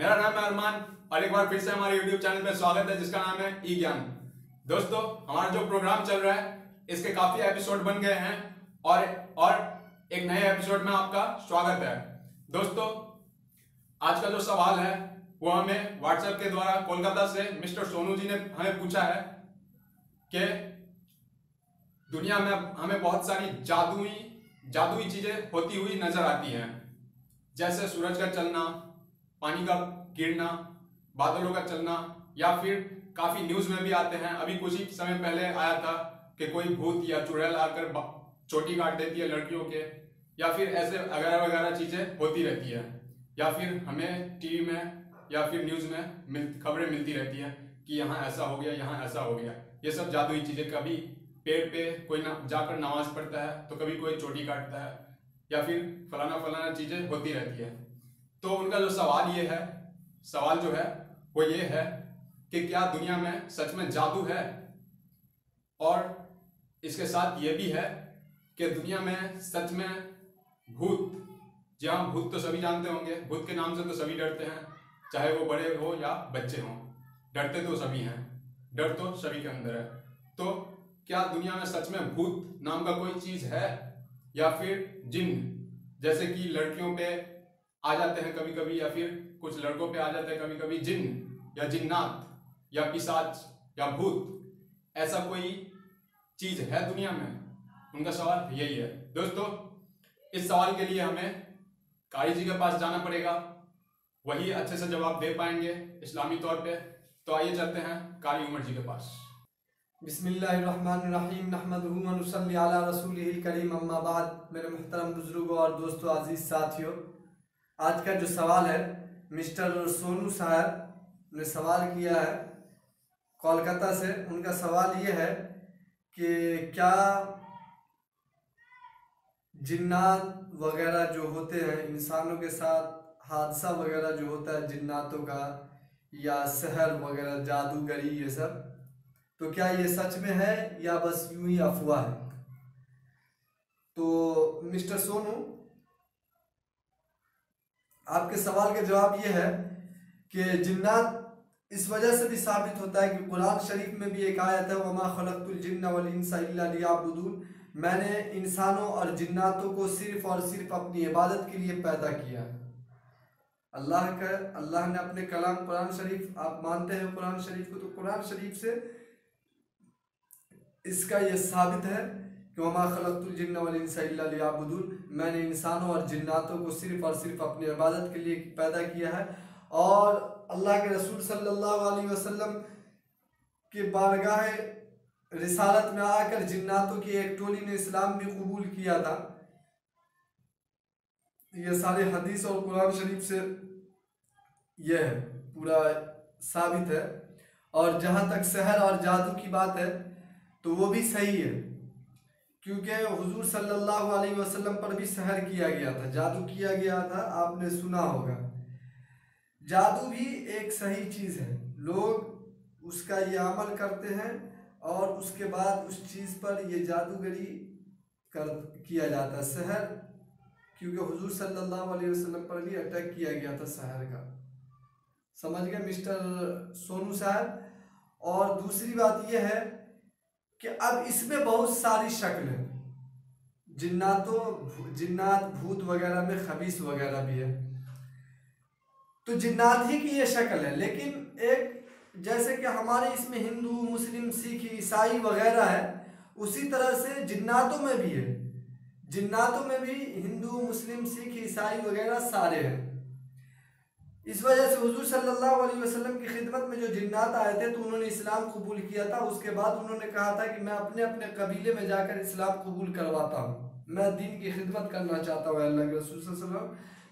मेरा नाम है अरमान, और एक बार फिर से हमारे YouTube चैनल पे स्वागत है, जिसका नाम है ई ज्ञान। दोस्तों, हमारा जो प्रोग्राम चल रहा है, इसके काफ़ी एपिसोड बन गए हैं, और और एक नए एपिसोड में आपका स्वागत है। दोस्तों, आज का जो सवाल है, वो हमें व्हाट्सएप के द्वारा कोलकाता से मिस्टर सोनू जी ने हमें पूछा है कि दुनिया में हमें बहुत सारी जादुई जादुई चीज़ें होती हुई नज़र आती हैं, जैसे सूरज का चलना पानी का गिरना, बादलों का चलना, या फिर काफ़ी न्यूज़ में भी आते हैं। अभी कुछ ही समय पहले आया था कि कोई भूत या चुड़ैल आकर चोटी काट देती है लड़कियों के, या फिर ऐसे वगैरह वगैरह चीज़ें होती रहती है। या फिर हमें टीवी में या फिर न्यूज़ में मिल, खबरें मिलती रहती है कि यहाँ ऐसा हो गया, यहाँ ऐसा हो गया। ये सब जादुई चीज़ें कभी पेड़ पे कोई ना, जाकर नमाज़ पढ़ता है तो कभी कोई चोटी काटता है, या फिर फलाना फलाना चीज़ें होती रहती है। तो उनका जो सवाल ये है, सवाल जो है, वो ये है कि क्या दुनिया में सच में जादू है? और इसके साथ ये भी है कि दुनिया में सच में भूत जहाँ भूत तो सभी जानते होंगे, भूत के नाम से तो सभी डरते हैं, चाहे वो बड़े हो या बच्चे हों, डरते तो सभी हैं, डर तो सभी के अंदर है। तो क्या दुनिया में सच में भूत नाम का कोई चीज़ है? या फिर जिन, जैसे कि लड़कियों पे आ जाते हैं कभी कभी या फिर कुछ लड़कों पे आ जाते हैं कभी कभी जिन या जिन्नात या पिसाच या भूत। ऐसा कोई चीज़ है दुनिया में? उनका सवाल यही है। दोस्तों, इस सवाल के लिए हमें कारी जी के पास जाना पड़ेगा। वही अच्छे से जवाब दे पाएँगे इस्लामी तौर पे। तो आइए चलते हैं कारी उमर जी के पास। नहमदुहुमनसल्ली अला रसूलिहिल करीम। अम्मा बाद, मेरे मुहतरम बुज़ुर्गों और दोस्तों, अज़ीज़ साथियों। आज का जो सवाल है, मिस्टर सोनू साहब ने सवाल किया है कोलकाता से। उनका सवाल ये है कि क्या जिन्नात वगैरह जो होते हैं, इंसानों के साथ हादसा वगैरह जो होता है, जिन्नातों का या शहर वगैरह, जादूगरी ये सब तो क्या ये सच में है या बस यूँ ही अफवाह है? तो मिस्टर सोनू आपके सवाल का जवाब ये है कि जिन्नात इस वजह से भी साबित होता है कि कुरान शरीफ में भी एक आयत है, वमा वलिनसाबुदून मैंने इंसानों और जिन्नातों को सिर्फ़ और सिर्फ़ अपनी इबादत के लिए पैदा किया। अल्लाह का, अल्लाह ने अपने कलाम कुरान शरीफ, आप मानते हैं कुरान शरीफ को तो कुरान शरीफ से इसका यह साबित है कि वमा खलतुलजिन्नवलिनसाबुदून मैंने इंसानों और जिन्नातों को सिर्फ़ और सिर्फ़ अपनी इबादत के लिए पैदा किया है। और अल्लाह के रसूल सल्लल्लाहु अलैहि के बारगाह रिसालत में आकर जिन्नातों की एक टोली ने इस्लाम भी कबूल किया था। ये सारे हदीस और कुरान शरीफ से यह है, पूरा साबित है। और जहाँ तक शहर और जादू की बात है तो वो भी सही है। क्योंकि हुजूर सल्लल्लाहु अलैहि वसल्लम पर भी सहर किया गया था, जादू किया गया था, आपने सुना होगा। जादू भी एक सही चीज़ है। लोग उसका ये अमल करते हैं और उसके बाद उस चीज़ पर ये जादूगरी कर, किया जाता है। शहर क्योंकि हुजूर सल्लल्लाहु अलैहि वसल्लम पर भी अटैक किया गया था शहर का। समझ गए मिस्टर सोनू साहब? और दूसरी बात यह है कि अब इसमें बहुत सारी शक्ल है। जिन्नातों जिन्नात भूत वगैरह में खबीस वगैरह भी है। तो जिन्नात ही की ये शक्ल है, लेकिन एक, जैसे कि हमारे इसमें हिंदू, मुस्लिम, सिख, ईसाई वगैरह है, उसी तरह से जिन्नातों में भी है। जिन्नातों में भी हिंदू, मुस्लिम, सिख, ईसाई वगैरह सारे हैं। इस वजह से हुजूर सल्लल्लाहु अलैहि वसल्लम की खिदमत में जो जिन्नात आए थे तो उन्होंने इस्लाम कबूल किया था। उसके बाद उन्होंने कहा था कि मैं अपने अपने कबीले में जाकर इस्लाम कबूल करवाता हूँ। मैं दीन की खिदमत करना चाहता हूँ, अल्लाह के रसूल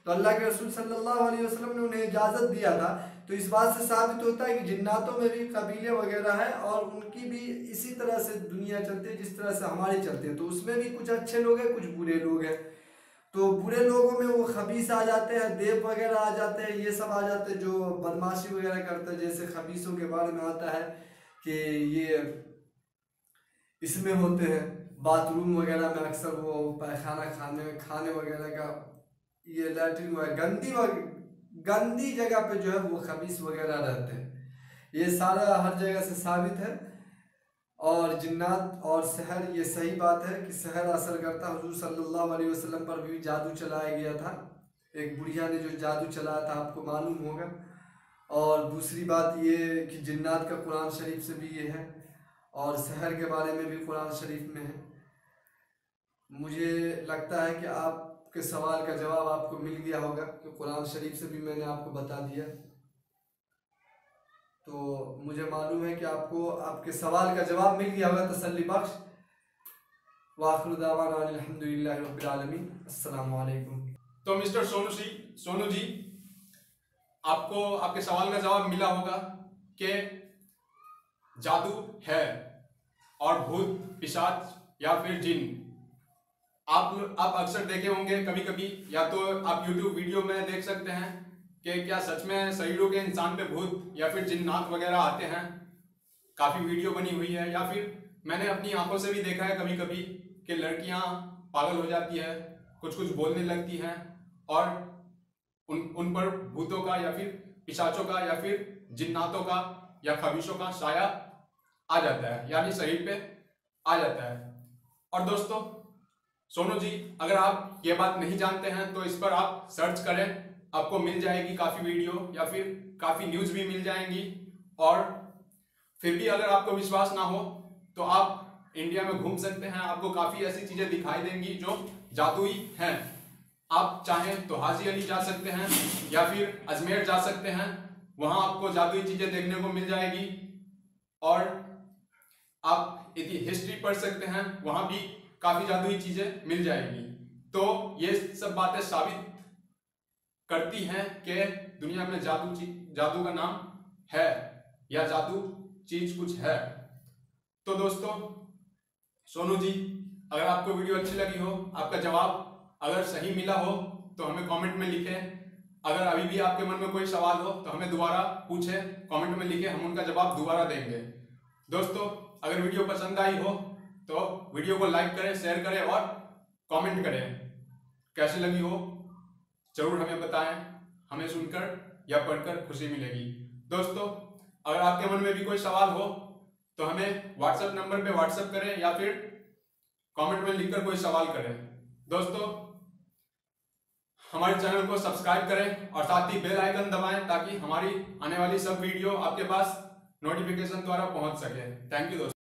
तो अल्लाह के रसूल सल्लल्लाहु अलैहि वसल्लम ने उन्हें इजाज़त दिया था। तो इस बात से साबित होता है कि जिन्नातों में भी कबीले वगैरह हैं और उनकी भी इसी तरह से दुनिया चलती है, जिस तरह से हमारी चलती है। तो उसमें भी कुछ अच्छे लोग हैं, कुछ बुरे लोग हैं। तो बुरे लोगों में वो खबीस आ जाते हैं, देव वगैरह आ जाते हैं, ये सब आ जाते हैं जो बदमाशी वगैरह करते हैं, जैसे खबीसों के बारे में आता है कि ये इसमें होते हैं, बाथरूम वगैरह में अक्सर वो पैखाना खाने खाने वगैरह का ये लैट्रिन वगैरह, गंदी गंदी जगह पे जो है वो खबीस वगैरह रहते हैं। ये सारा हर जगह से साबित है। और जिन्नात और शहर, ये सही बात है कि शहर असर करता हजूर सल्लल्लाहु अलैहि वसल्लम पर भी जादू चलाया गया था। एक बुढ़िया ने जो जादू चलाया था, आपको मालूम होगा। और दूसरी बात ये कि जिन्नात का कुरान शरीफ से भी ये है और शहर के बारे में भी कुरान शरीफ में है। मुझे लगता है कि आपके सवाल का जवाब आपको मिल गया होगा कि कुरान शरीफ से भी मैंने आपको बता दिया। तो मुझे मालूम है कि आपको, आपके सवाल का जवाब मिल गया होगा तसल्ली बख्श। वाखरुदावान अलहमदिल्लाबीआलमीन तो मिस्टर सोनू जी सोनू जी, आपको, आपके सवाल का जवाब मिला होगा कि जादू है और भूत, पिशाच या फिर जिन। आप आप अक्सर देखे होंगे कभी कभी या तो आप यूट्यूब वीडियो में देख सकते हैं। कि क्या सच में शरीरों के इंसान पे भूत या फिर जिन्नात वगैरह आते हैं, काफ़ी वीडियो बनी हुई है, या फिर मैंने अपनी आँखों से भी देखा है कभी कभी कि लड़कियाँ पागल हो जाती है कुछ कुछ बोलने लगती हैं और उन उन पर भूतों का या फिर पिशाचों का या फिर जिन्नातों का या खबिशों का साया आ जाता है, यानी शरीर पे आ जाता है। और दोस्तों, सोनू जी, अगर आप ये बात नहीं जानते हैं तो इस पर आप सर्च करें। आपको मिल जाएगी काफ़ी वीडियो या फिर काफ़ी न्यूज़ भी मिल जाएँगी। और फिर भी अगर आपको विश्वास ना हो तो आप इंडिया में घूम सकते हैं। आपको काफ़ी ऐसी चीज़ें दिखाई देंगी जो जादुई हैं। आप चाहें तो हाजी अली जा सकते हैं या फिर अजमेर जा सकते हैं। वहाँ आपको जादुई चीज़ें देखने को मिल जाएगी। और आप यदि हिस्ट्री पढ़ सकते हैं, वहाँ भी काफ़ी जादुई चीज़ें मिल जाएगी। तो ये सब बातें साबित करती हैं कि दुनिया में जादू जादू का नाम है या जादू चीज़ कुछ है। तो दोस्तों, सोनू जी, अगर आपको वीडियो अच्छी लगी हो, आपका जवाब अगर सही मिला हो तो हमें कमेंट में लिखें। अगर अभी भी आपके मन में कोई सवाल हो तो हमें दोबारा पूछे कमेंट में लिखे, हम उनका जवाब दोबारा देंगे। दोस्तों, अगर वीडियो पसंद आई हो तो वीडियो को लाइक करें शेयर करें और कमेंट करें। कैसी लगी हो? ज़रूर हमें बताएँ, हमें सुनकर या पढ़कर खुशी मिलेगी। दोस्तों, अगर आपके मन में भी कोई सवाल हो तो हमें व्हाट्सएप नंबर पे व्हाट्सएप करें या फिर कमेंट में लिखकर कोई सवाल करें। दोस्तों, हमारे चैनल को सब्सक्राइब करें और साथ ही बेल आइकन दबाएँ ताकि हमारी आने वाली सब वीडियो आपके पास नोटिफिकेशन द्वारा पहुँच सके। थैंक यू दोस्तों।